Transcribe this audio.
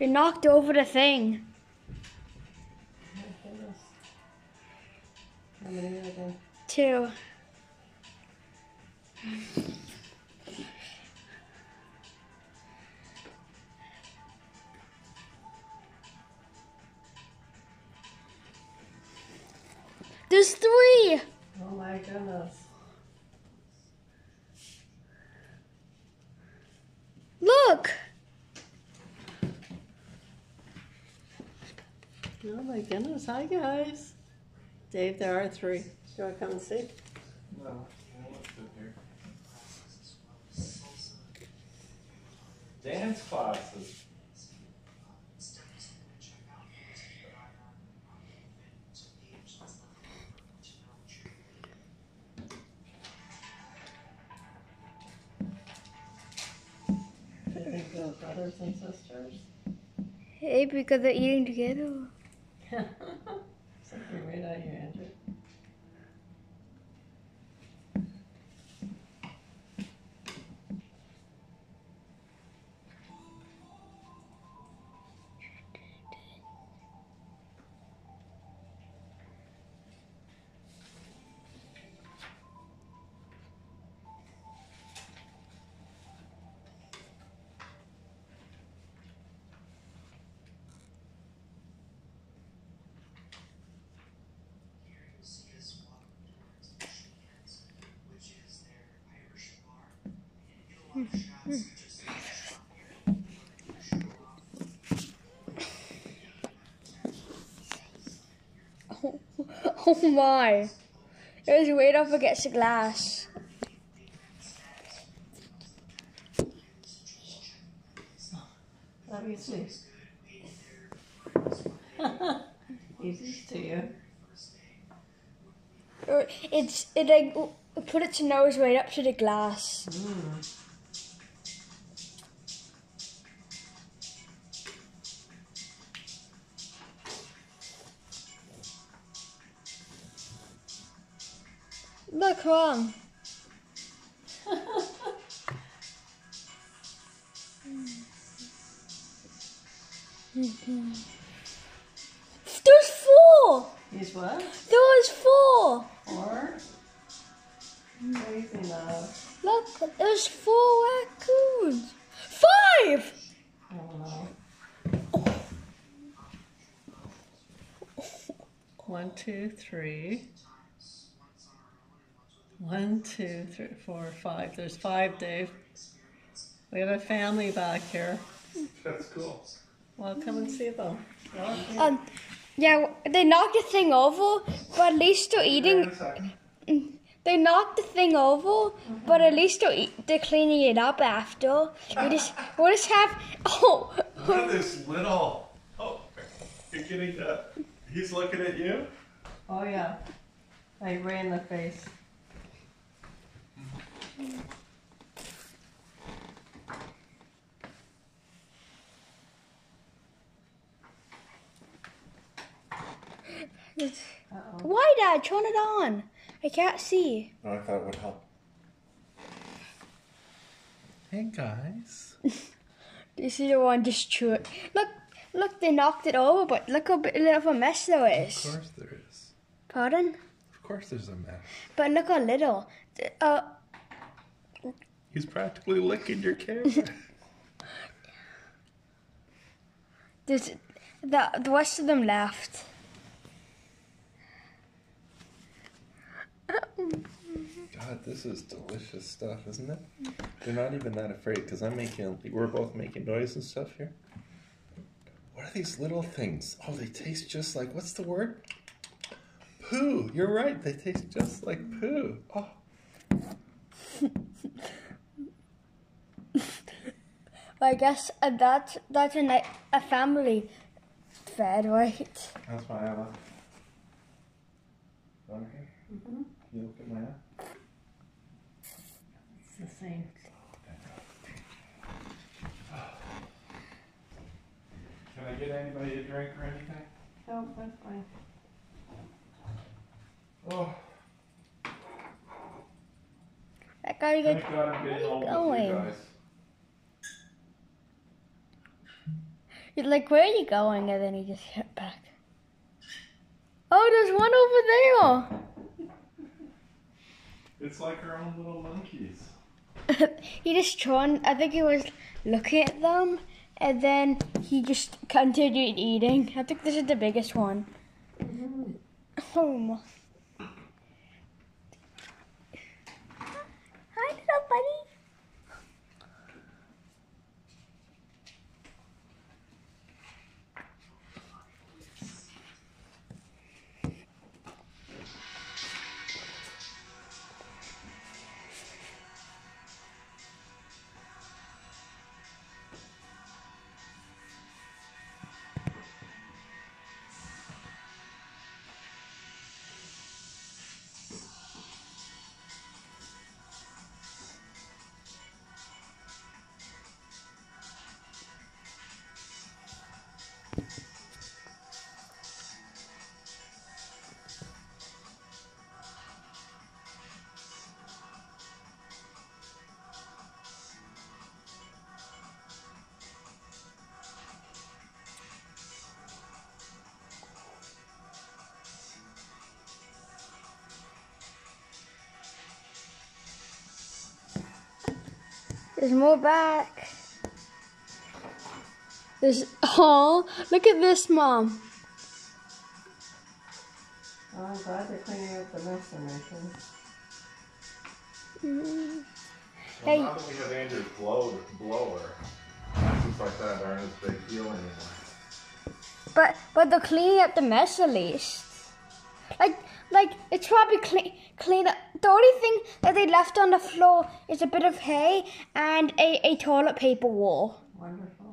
You knocked over the thing. Two. There's three. Oh my goodness. Look. Oh my goodness. Hi guys. Dave, there are three. Do you want to come and see? No, I want to sit here. Dance classes. Think they're brothers and sisters? Hey, because they're eating together. Something right out here, Andrew. Oh my. It was right up against the glass. Let me see. Easy to you. It's it like put its nose right up to the glass. Mm. Look, wrong. There's four. He's what? There was four. Four? Crazy love. Look, there's four raccoons. Five. Oh no. One, two, three. One, two, three, four, five. There's five, Dave. We have a family back here. That's cool. Well, come and see them. Um, yeah, they knocked the thing over, but at least they're eating. They knocked the thing over, but at least they're, eat, they're cleaning it up after. We just, we just have. Oh, Look at this little. Oh, you're getting that. He's looking at you. Oh yeah. Like right in the face. Uh-oh. why, Dad? Turn it on. I can't see. Oh, I thought it would help. Hey guys. Do you see the one just chew it? Look, look, they knocked it over, but look how bit little of a mess there is. Of course there is. Pardon? Of course there's a mess. But look how little. Uh, He's practically licking your camera. there's the the rest of them left. God, this is delicious stuff, isn't it? They're not even that afraid because I'm making. We're both making noise and stuff here. What are these little things? Oh, they taste just like what's the word? Poo. You're right. They taste just like poo. Oh, I guess uh, that that's a ni- a family fed, right? that's my Ella. Okay. You look at my eye. It's the same. Can I get anybody a drink or anything? Oh, that's fine. Oh, That guy thank got God I'm getting old with you going? You're like, where are you going? And then he just hit back. Oh, there's one over there. It's like our own little monkeys. he just turned. I think he was looking at them, and then he just continued eating. I think this is the biggest one. Oh my. There's more back. There's oh, look at this, mom. Oh, I'm glad they're cleaning up the mess they're making. Mm. Well, Hey. now that we have Andrew's blow, blower, messes like that aren't as big deal anymore. But but they're cleaning up the mess at least. Like like it's probably clean clean up. The only thing that they left on the floor is a bit of hay and a, a toilet paper roll. Wonderful.